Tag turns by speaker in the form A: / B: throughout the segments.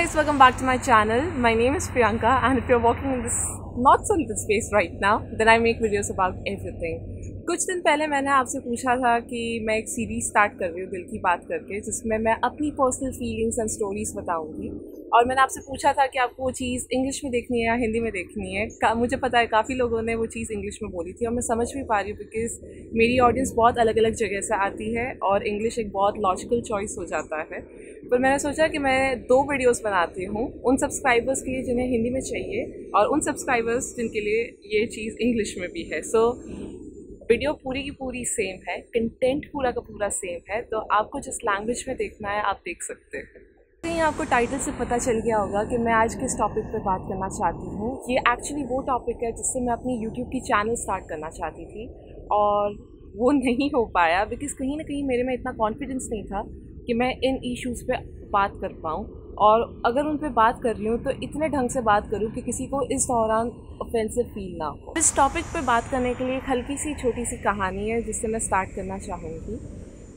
A: guys, welcome back to my channel. My name is Priyanka and if you're walking in this not so little space right now, then I make videos about everything. कुछ दिन पहले मैंने आपसे पूछा था कि मैं एक सीरीज़ स्टार्ट कर रही हूँ दिल की बात करके जिसमें मैं अपनी पर्सनल फीलिंग्स एंड स्टोरीज बताऊँगी और मैंने आपसे पूछा था कि आपको वो चीज़ इंग्लिश में देखनी है या हिंदी में देखनी है मुझे पता है काफ़ी लोगों ने वो चीज़ इंग्लिश में बोली थी और मैं समझ भी पा रही हूँ बिकॉज़ मेरी ऑडियंस बहुत अलग अलग जगह से आती है और इंग्लिश एक बहुत लॉजिकल चॉइस हो जाता है पर मैंने सोचा कि मैं दो वीडियोस बनाती हूँ, उन सब्सक्राइबर्स के लिए जिन्हें हिंदी में चाहिए और उन सब्सक्राइबर्स जिनके लिए ये चीज़ इंग्लिश में भी है। सो वीडियो पूरी की पूरी सेम है कंटेंट पूरा का पूरा सेम है तो आपको जिस लैंग्वेज में देखना है, आप देख सकते हैं। कहीं आपको टाइटल से पता चल गया होगा कि मैं आज किस टॉपिक पर बात करना चाहती हूँ। ये एक्चुअली वो टॉपिक है जिससे मैं अपनी यूट्यूब की चैनल स्टार्ट करना चाहती थी और वो नहीं हो पाया बिकॉज़ कहीं ना कहीं मेरे में इतना कॉन्फिडेंस नहीं था। कि मैं इन इश्यूज़ पे बात कर पाऊँ। और अगर उन पर बात कर रही हूँ तो इतने ढंग से बात करूँ कि किसी को इस दौरान ऑफेंसिव फील ना हो। इस टॉपिक पे बात करने के लिए एक हल्की सी, छोटी सी कहानी है, जिससे मैं स्टार्ट करना चाहूँगी।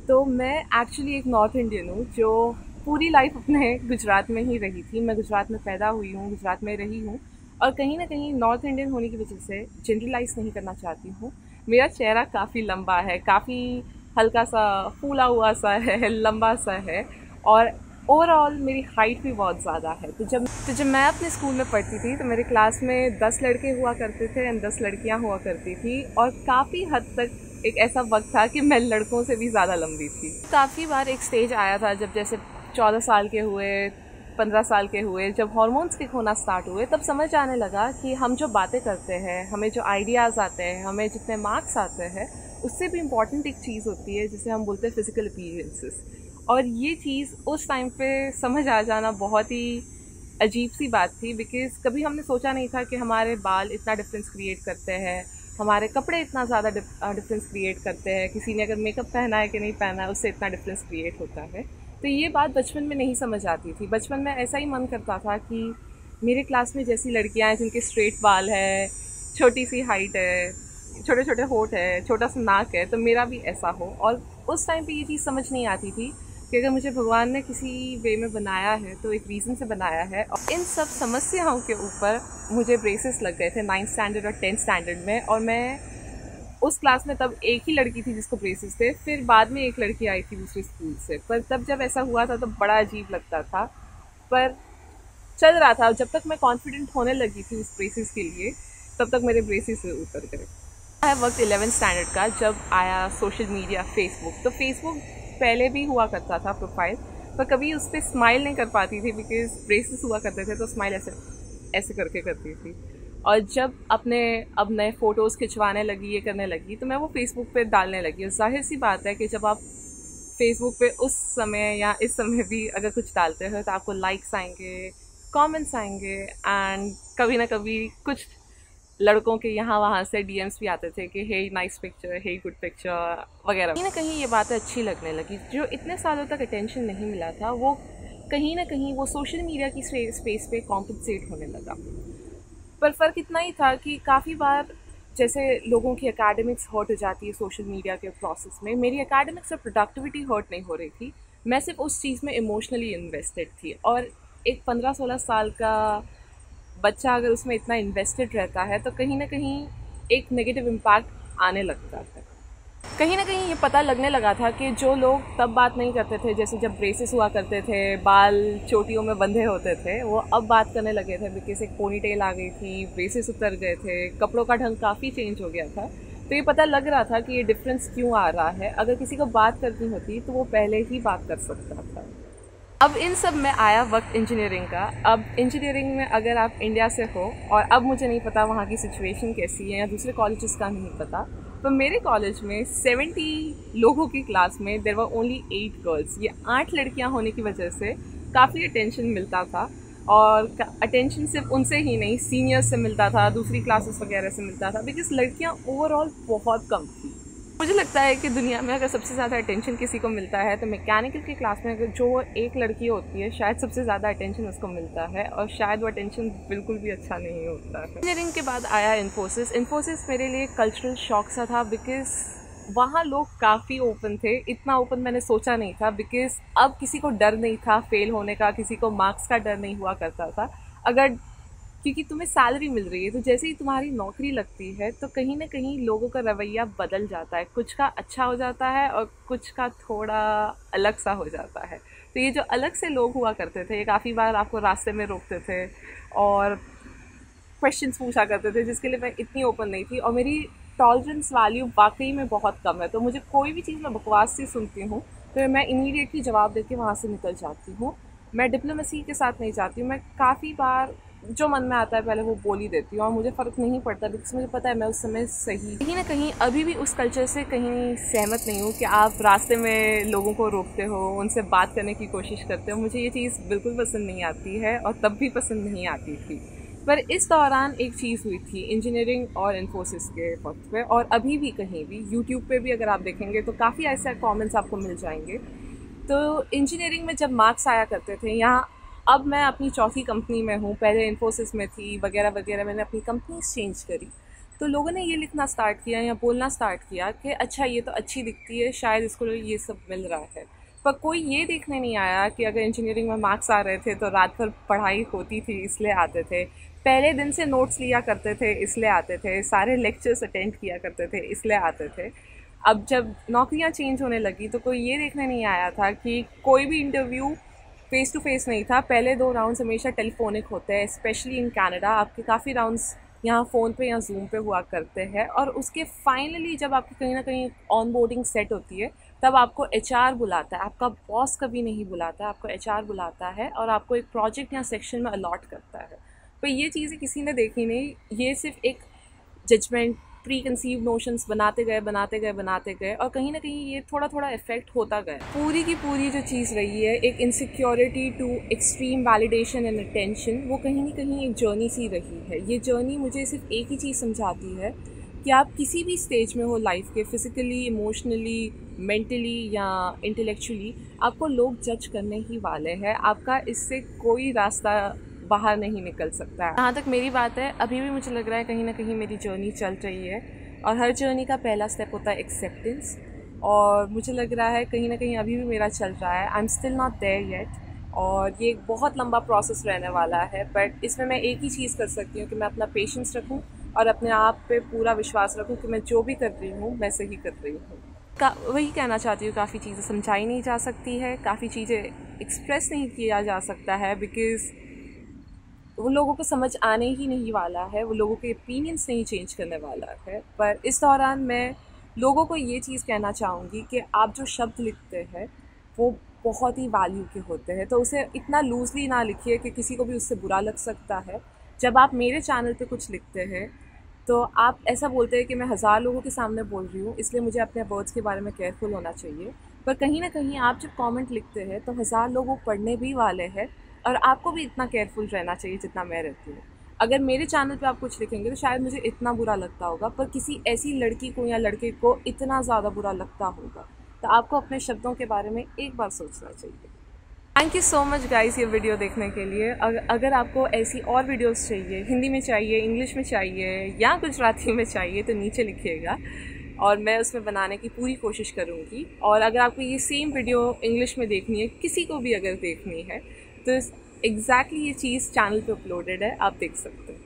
A: तो मैं एक्चुअली एक नॉर्थ इंडियन हूँ, जो पूरी लाइफ अपने गुजरात में ही रही थी। मैं गुजरात में पैदा हुई हूँ, गुजरात में रही हूँ। और कहीं ना कहीं नॉर्थ इंडियन होने की वजह से जनरलाइज नहीं करना चाहती हूँ। मेरा चेहरा काफ़ी लंबा है, काफ़ी हल्का सा फूला हुआ सा है, लंबा सा है और ओवरऑल मेरी हाइट भी बहुत ज़्यादा है। तो जब तो जब मैं अपने स्कूल में पढ़ती थी तो मेरे क्लास में दस लड़के हुआ करते थे एंड दस लड़कियाँ हुआ करती थी और काफ़ी हद तक एक ऐसा वक्त था कि मैं लड़कों से भी ज़्यादा लंबी थी। काफ़ी बार एक स्टेज आया था जब जैसे चौदह साल के हुए, पंद्रह साल के हुए, जब हॉर्मोन्स के होना स्टार्ट हुए, तब समझ आने लगा कि हम जो बातें करते हैं, हमें जो आइडियाज़ आते हैं, हमें जितने मार्क्स आते हैं उससे भी इंपॉर्टेंट एक चीज़ होती है, जिसे हम बोलते हैं फ़िज़िकल अपीरेंसेस और ये चीज़ उस टाइम पे समझ आ जाना बहुत ही अजीब सी बात थी बिकॉज़ कभी हमने सोचा नहीं था कि हमारे बाल इतना डिफरेंस क्रिएट करते हैं, हमारे कपड़े इतना ज़्यादा डिफरेंस क्रिएट करते हैं, किसी ने अगर मेकअप पहना है कि नहीं पहना है, उससे इतना डिफरेंस क्रिएट होता है. तो ये बात बचपन में नहीं समझ आती थी. बचपन में ऐसा ही मन करता था कि मेरे क्लास में जैसी लड़कियाँ हैं जिनके स्ट्रेट बाल है, छोटी सी हाइट है छोटे छोटे होठ है छोटा सा नाक है तो मेरा भी ऐसा हो। और उस टाइम पे ये चीज़ समझ नहीं आती थी कि अगर मुझे भगवान ने किसी वे में बनाया है तो एक रीज़न से बनाया है। और इन सब समस्याओं के ऊपर मुझे ब्रेसेस लग गए थे नाइन्थ स्टैंडर्ड और टेंथ स्टैंडर्ड में। और मैं उस क्लास में तब एक ही लड़की थी जिसको ब्रेसेस थे, फिर बाद में एक लड़की आई थी दूसरे स्कूल से। पर तब जब ऐसा हुआ था तो बड़ा अजीब लगता था। पर चल रहा था जब तक मैं कॉन्फिडेंट होने लगी थी उस ब्रेसेस के लिए, तब तक मेरे ब्रेसेस उतर गए। है वक्त इलेवेंथ स्टैंडर्ड का जब आया सोशल मीडिया फेसबुक तो फेसबुक पहले भी हुआ करता था प्रोफ़ाइल पर कभी उस पर स्माइल नहीं कर पाती थी बिकॉज़ ब्रेसेस हुआ करते थे तो स्माइल ऐसे ऐसे करके करती थी. और जब अपने, अब नए फ़ोटोज़ खिंचवाने लगी, ये करने लगी तो मैं वो फेसबुक पे डालने लगी. और ज़ाहिर सी बात है कि जब आप फेसबुक पे उस समय या इस समय भी अगर कुछ डालते हो तो आपको लाइक्स आएँगे कमेंट्स आएँगे एंड कभी ना कभी कुछ लड़कों के यहाँ वहाँ से डीएम्स भी आते थे कि, hey nice picture hey good picture वगैरह। कहीं ना कहीं ये बातें अच्छी लगने लगी। जो इतने सालों तक अटेंशन नहीं मिला था, वो कहीं ना कहीं वो सोशल मीडिया की स्पेस पे कॉम्पनसेट होने लगा। पर फ़र्क इतना ही था कि काफ़ी बार जैसे लोगों की एकेडमिक्स हर्ट हो जाती है सोशल मीडिया के प्रोसेस में, मेरी एकेडमिक्स और प्रोडक्टिविटी हर्ट नहीं हो रही थी। मैं सिर्फ़ उस चीज़ में इमोशनली इन्वेस्टेड थी। और एक पंद्रह सोलह साल का बच्चा अगर उसमें इतना इन्वेस्टेड रहता है तो कहीं ना कहीं एक नेगेटिव इम्पैक्ट आने लगता है कहीं ना कहीं ये पता लगने लगा था कि जो लोग तब बात नहीं करते थे, जैसे जब ब्रेसेस हुआ करते थे, बाल चोटियों में बंधे होते थे, वो अब बात करने लगे थे बिकॉज़ एक पोनी टेल आ गई थी ब्रेसेस उतर गए थे, कपड़ों का ढंग काफ़ी चेंज हो गया था। तो ये पता लग रहा था कि ये डिफरेंस क्यों आ रहा है? अगर किसी को बात करनी होती तो वो पहले ही बात कर सकता था। अब इन सब में आया वक्त इंजीनियरिंग का। अब इंजीनियरिंग में अगर आप इंडिया से हो, और अब मुझे नहीं पता वहाँ की सिचुएशन कैसी है या दूसरे कॉलेजेस का नहीं पता तो मेरे कॉलेज में सेवेंटी लोगों की क्लास में there were only eight girls ये आठ लड़कियाँ होने की वजह से काफ़ी अटेंशन मिलता था, और अटेंशन सिर्फ़ उनसे ही नहीं सीनियर्स से मिलता था, दूसरी क्लासेस वगैरह से मिलता था बिकॉज़ लड़कियाँ ओवरऑल बहुत कम थी। मुझे लगता है कि दुनिया में अगर सबसे ज़्यादा अटेंशन किसी को मिलता है तो मैकेनिकल की क्लास में अगर जो एक लड़की होती है, शायद सबसे ज़्यादा अटेंशन उसको मिलता है और शायद वो अटेंशन बिल्कुल भी अच्छा नहीं होता है। इंजीनियरिंग के बाद आया इन्फोसिस इन्फोसिस मेरे लिए कल्चरल शॉक सा था बिकॉज़ वहाँ लोग काफ़ी ओपन थे। इतना ओपन मैंने सोचा नहीं था बिकॉज़ अब किसी को डर नहीं था फेल होने का, किसी को मार्क्स का डर नहीं हुआ करता था। अगर क्योंकि तुम्हें सैलरी मिल रही है तो जैसे ही तुम्हारी नौकरी लगती है तो कहीं ना कहीं लोगों का रवैया बदल जाता है। कुछ का अच्छा हो जाता है और कुछ का थोड़ा अलग सा हो जाता है। तो ये जो अलग से लोग हुआ करते थे, ये काफ़ी बार आपको रास्ते में रोकते थे और क्वेश्चंस पूछा करते थे, जिसके लिए मैं इतनी ओपन नहीं थी। और मेरी टॉलरेंस वैल्यू वाकई में बहुत कम है। तो मुझे कोई भी चीज़ मैं बकवास से सुनती हूँ तो मैं इमीडिएटली जवाब दे के वहाँ से निकल जाती हूँ। मैं डिप्लोमेसी के साथ नहीं जाती हूँ। मैं काफ़ी बार जो मन में आता है, पहले वो बोल ही देती हूँ और मुझे फ़र्क नहीं पड़ता बिकॉज़ मुझे पता है मैं उस समय सही कहीं ना कहीं अभी भी उस कल्चर से कहीं सहमत नहीं हूँ कि आप रास्ते में लोगों को रोकते हो, उनसे बात करने की कोशिश करते हो। मुझे ये चीज़ बिल्कुल पसंद नहीं आती है और तब भी पसंद नहीं आती थी। पर इस दौरान एक चीज़ हुई थी इंजीनियरिंग और इन्फोसिस के वक्त पे। और अभी भी कहीं भी यूट्यूब पे भी अगर आप देखेंगे तो काफ़ी ऐसे कमेंट्स आपको मिल जाएँगे। तो इंजीनियरिंग में जब मार्क्स आया करते थे, यहाँ अब मैं अपनी चौथी कंपनी में हूँ, पहले इन्फोसिस में थी, वगैरह वगैरह मैंने अपनी कंपनी चेंज करी। तो लोगों ने ये लिखना स्टार्ट किया या बोलना स्टार्ट किया कि अच्छा ये तो अच्छी दिखती है, शायद इसको ये सब मिल रहा है। पर कोई ये देखने नहीं आया कि अगर इंजीनियरिंग में मार्क्स आ रहे थे तो रात भर पढ़ाई होती थी, इसलिए आते थे। पहले दिन से नोट्स लिया करते थे, इसलिए आते थे। सारे लेक्चर्स अटेंड किया करते थे, इसलिए आते थे। अब जब नौकरियाँ चेंज होने लगी तो कोई ये देखने नहीं आया था कि कोई भी इंटरव्यू फेस टू फेस नहीं था। पहले दो राउंड्स हमेशा टेलीफोनिक होते हैं स्पेशली इन कनाडा आपके काफ़ी राउंड्स यहाँ फ़ोन पे या जूम पे हुआ करते हैं। और उसके फाइनली जब आपकी कहीं ना कहीं ऑन बोर्डिंग सेट होती है, तब आपको एचआर बुलाता है। आपका बॉस कभी नहीं बुलाता, आपको एचआर बुलाता है और आपको एक प्रोजेक्ट या सेक्शन में अलॉट करता है। पर ये चीज़ें किसी ने देखी नहीं। ये सिर्फ़ एक जजमेंट प्री कंसीव नोशंस बनाते गए बनाते गए बनाते गए और कहीं ना कहीं ये थोड़ा थोड़ा इफ़ेक्ट होता गया। पूरी की पूरी जो चीज़ रही है, एक insecurity to extreme validation and attention वो कहीं ना कहीं एक जर्नी सी रही है। ये जर्नी मुझे सिर्फ़ एक ही चीज़ समझाती है कि आप किसी भी स्टेज में हो लाइफ के फिज़िकली इमोशनली मेंटली या इंटेलेक्चुअली आपको लोग जज करने ही वाले हैं। आपका इससे कोई रास्ता बाहर नहीं निकल सकता। जहाँ तक मेरी बात है, अभी भी मुझे लग रहा है कहीं ना कहीं मेरी जर्नी चल रही है। और हर जर्नी का पहला स्टेप होता है एक्सेप्टेंस और मुझे लग रहा है कहीं ना कहीं अभी भी मेरा चल रहा है। I am still not there yet और ये एक बहुत लंबा प्रोसेस रहने वाला है। बट इसमें मैं एक ही चीज़ कर सकती हूँ कि मैं अपना पेशेंस रखूँ और अपने आप पे पूरा विश्वास रखूँ कि मैं जो भी कर रही हूँ, मैं सही कर रही हूँ। वही कहना चाहती हूँ, काफ़ी चीज़ें समझाई नहीं जा सकती है, काफ़ी चीज़ें एक्सप्रेस नहीं किया जा सकता है बिकॉज़ वो लोगों को समझ आने ही नहीं वाला है, वो लोगों के ओपिनियंस नहीं चेंज करने वाला है। पर इस दौरान मैं लोगों को ये चीज़ कहना चाहूँगी कि आप जो शब्द लिखते हैं, वो बहुत ही वैल्यू के होते हैं। तो उसे इतना लूजली ना लिखिए कि किसी को भी उससे बुरा लग सकता है। जब आप मेरे चैनल पे कुछ लिखते हैं तो आप ऐसा बोलते हैं कि मैं हज़ार लोगों के सामने बोल रही हूँ, इसलिए मुझे अपने वर्ड्स के बारे में केयरफुल होना चाहिए। पर कहीं ना कहीं आप जब कमेंट लिखते हैं तो हज़ार लोग वो पढ़ने भी वाले हैं और आपको भी इतना केयरफुल रहना चाहिए जितना मैं रहती हूँ। अगर मेरे चैनल पे आप कुछ लिखेंगे तो शायद मुझे इतना बुरा लगता होगा, पर किसी ऐसी लड़की को या लड़के को इतना ज़्यादा बुरा लगता होगा। तो आपको अपने शब्दों के बारे में एक बार सोचना चाहिए। Thank you so much guys ये वीडियो देखने के लिए। अगर आपको ऐसी और वीडियोस चाहिए, हिंदी में चाहिए इंग्लिश में चाहिए, या गुजराती में चाहिए तो नीचे लिखिएगा, और मैं उसमें बनाने की पूरी कोशिश करूँगी। और अगर आपको ये सेम वीडियो इंग्लिश में देखनी है, किसी को भी अगर देखनी है तो एग्जैक्टली ये चीज़ चैनल पे अपलोडेड है आप देख सकते हैं।